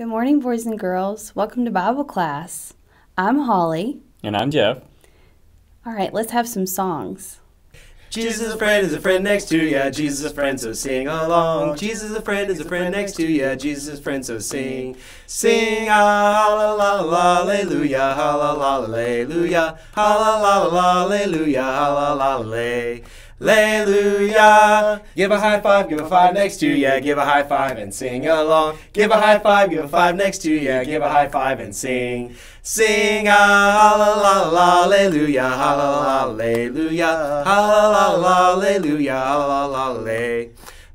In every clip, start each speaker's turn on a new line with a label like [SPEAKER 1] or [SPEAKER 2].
[SPEAKER 1] Good morning, boys and girls. Welcome to Bible class. I'm Holly.
[SPEAKER 2] And I'm Jeff.
[SPEAKER 1] All right, let's have some songs.
[SPEAKER 3] Jesus is a friend is a friend next to ya. Jesus is a friend, so sing along. Jesus is a friend is a friend next to ya. Jesus is a friend, so sing. Sing hallelujah, hallelujah, hallelujah, hallelujah. Hallelujah. Give a high five, give a five next to ya. Give a high five and sing along. Give a high five, give a five next to ya. Give a high five and sing. Sing hallelujah, hallelujah, hallelujah, hallelujah. Hallelujah.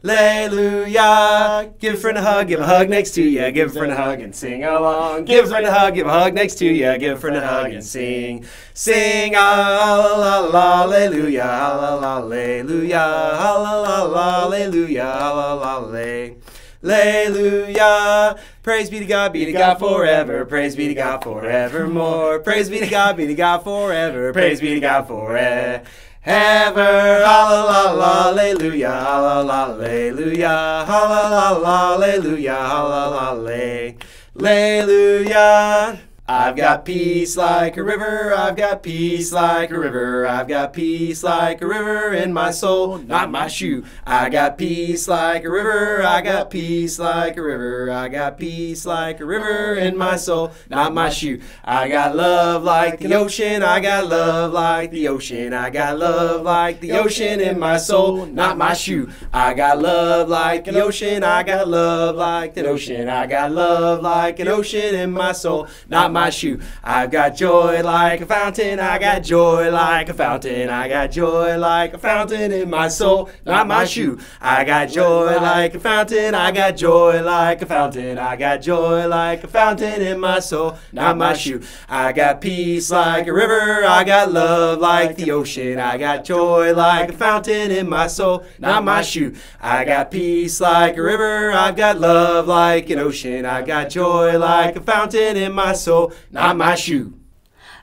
[SPEAKER 3] Give a friend a hug, give a hug next to ya. Give a friend a hug and sing along. Give a friend a hug, give a hug next to ya. Give a friend a hug and sing. Sing hallelujah, hallelujah, hallelujah, hallelujah. Hallelujah. Praise be to God, be to God forever. Praise be to God forevermore. Praise be to God, be to God forever. Praise be to God forever. Ever, hallelujah, hallelujah, hallelujah, hallelujah, hallelujah. I've got peace like a river, I've got peace like a river, I've got peace like a river in my soul, not my shoe. I got peace like a river, I got peace like a river, I got peace like a river in my soul, not my shoe. I got love like the ocean, I got love like the ocean, I got love like the ocean in my soul, not my shoe. I got love like the ocean, I got love like the ocean, I got love like an ocean in my soul, not my shoe. I've got joy like a fountain. I got joy like a fountain. I got joy like a fountain in my soul, not my shoe. I got joy like a fountain. I got joy like a fountain. I got joy like a fountain in my soul, not my shoe. I got peace like a river. I got love like the ocean. I got joy like a fountain in my soul, not my shoe. I got peace like a river. I've got love like an ocean. I got joy like a fountain in my soul not my shoe.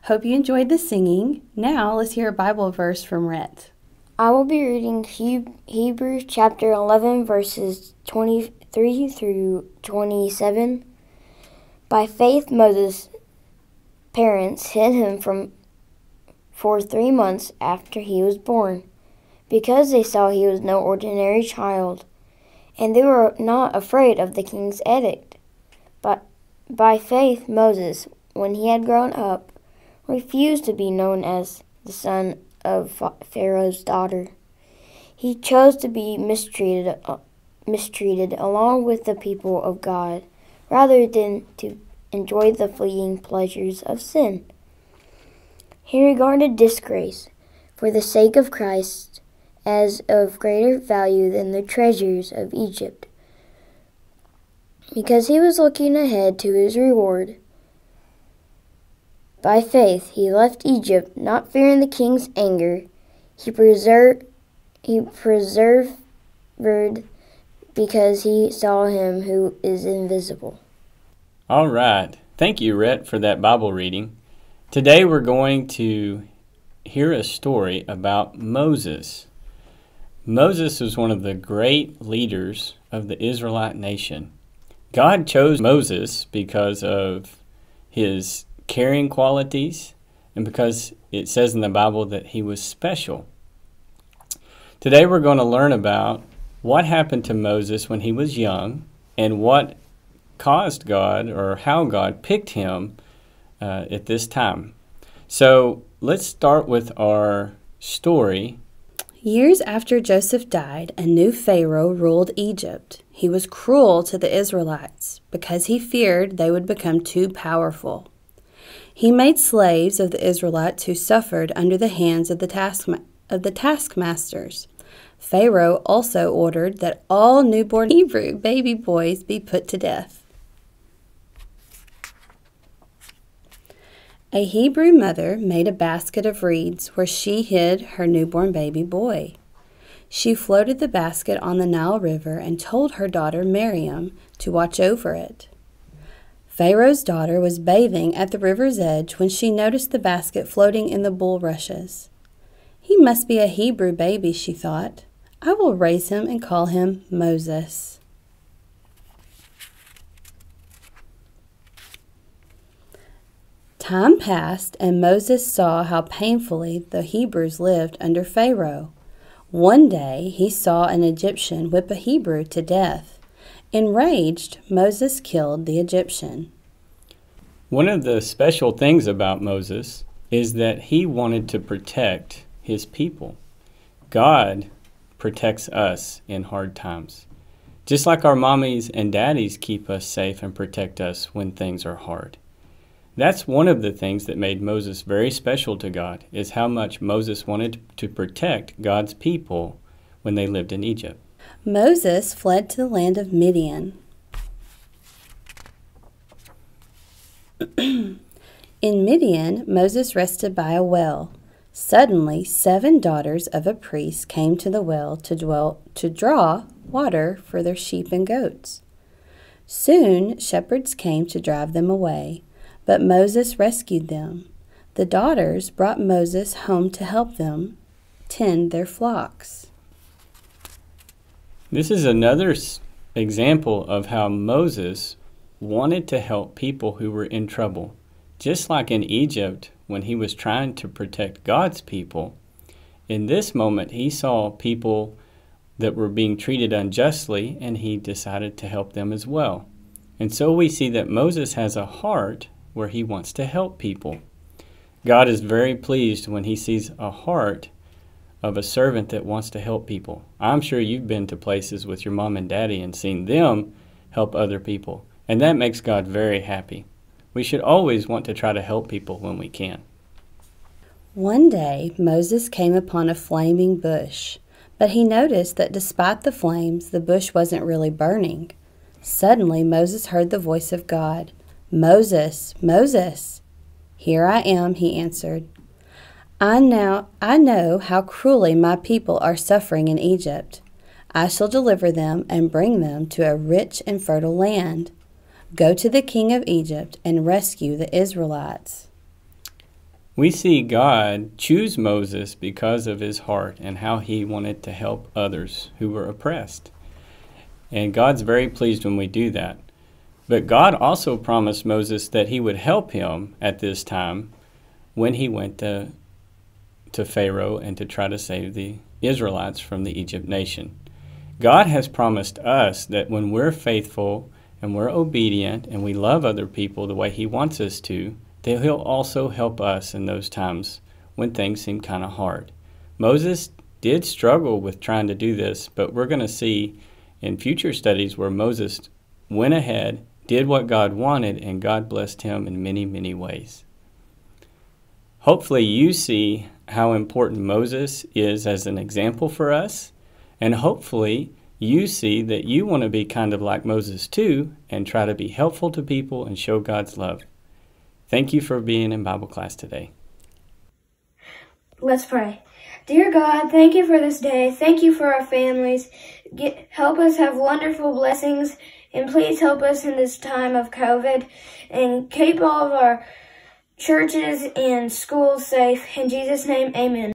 [SPEAKER 1] Hope you enjoyed the singing. Now let's hear a Bible verse from Rhett.
[SPEAKER 4] I will be reading Hebrews chapter 11, verses 23 through 27. By faith, Moses' parents hid him from for three months after he was born, because they saw he was no ordinary child, and they were not afraid of the king's edict. But by faith, Moses, when he had grown up, refused to be known as the son of Pharaoh's daughter. He chose to be mistreated, uh, mistreated along with the people of God, rather than to enjoy the fleeting pleasures of sin. He regarded disgrace for the sake of Christ as of greater value than the treasures of Egypt, because he was looking ahead to his reward. By faith he left Egypt, not fearing the king's anger. He preserved he preserved because he saw him who is invisible.
[SPEAKER 2] All right. Thank you, Rhett, for that Bible reading. Today we're going to hear a story about Moses. Moses was one of the great leaders of the Israelite nation. God chose Moses because of his caring qualities and because it says in the Bible that he was special. Today we're going to learn about what happened to Moses when he was young and what caused God or how God picked him uh, at this time. So let's start with our story.
[SPEAKER 1] Years after Joseph died, a new Pharaoh ruled Egypt. He was cruel to the Israelites because he feared they would become too powerful. He made slaves of the Israelites who suffered under the hands of the, task, of the taskmasters. Pharaoh also ordered that all newborn Hebrew baby boys be put to death. A Hebrew mother made a basket of reeds where she hid her newborn baby boy. She floated the basket on the Nile River and told her daughter Miriam to watch over it. Pharaoh's daughter was bathing at the river's edge when she noticed the basket floating in the bulrushes. He must be a Hebrew baby, she thought. I will raise him and call him Moses. Time passed, and Moses saw how painfully the Hebrews lived under Pharaoh. One day he saw an Egyptian whip a Hebrew to death. Enraged, Moses killed the Egyptian.
[SPEAKER 2] One of the special things about Moses is that he wanted to protect his people. God protects us in hard times. Just like our mommies and daddies keep us safe and protect us when things are hard. That's one of the things that made Moses very special to God, is how much Moses wanted to protect God's people when they lived in Egypt.
[SPEAKER 1] Moses fled to the land of Midian. in Midian, Moses rested by a well. Suddenly, seven daughters of a priest came to the well to, dwell, to draw water for their sheep and goats. Soon, shepherds came to drive them away, but Moses rescued them. The daughters brought Moses home to help them tend their flocks.
[SPEAKER 2] This is another example of how Moses wanted to help people who were in trouble. Just like in Egypt, when he was trying to protect God's people, in this moment he saw people that were being treated unjustly and he decided to help them as well. And so we see that Moses has a heart where he wants to help people. God is very pleased when he sees a heart of a servant that wants to help people. I'm sure you've been to places with your mom and daddy and seen them help other people, and that makes God very happy. We should always want to try to help people when we can.
[SPEAKER 1] One day, Moses came upon a flaming bush, but he noticed that despite the flames, the bush wasn't really burning. Suddenly, Moses heard the voice of God Moses, Moses. Here I am, he answered. I now I know how cruelly my people are suffering in Egypt. I shall deliver them and bring them to a rich and fertile land. Go to the king of Egypt and rescue the Israelites.
[SPEAKER 2] We see God choose Moses because of his heart and how he wanted to help others who were oppressed. And God's very pleased when we do that. But God also promised Moses that he would help him at this time when he went to to Pharaoh and to try to save the Israelites from the Egypt nation. God has promised us that when we're faithful and we're obedient and we love other people the way He wants us to, that He'll also help us in those times when things seem kind of hard. Moses did struggle with trying to do this, but we're going to see in future studies where Moses went ahead, did what God wanted, and God blessed him in many, many ways. Hopefully, you see how important Moses is as an example for us, and hopefully, you see that you want to be kind of like Moses too and try to be helpful to people and show God's love. Thank you for being in Bible class today.
[SPEAKER 5] Let's pray. Dear God, thank you for this day. Thank you for our families. Get, help us have wonderful blessings, and please help us in this time of COVID, and keep all of our churches and schools safe. In Jesus' name, amen.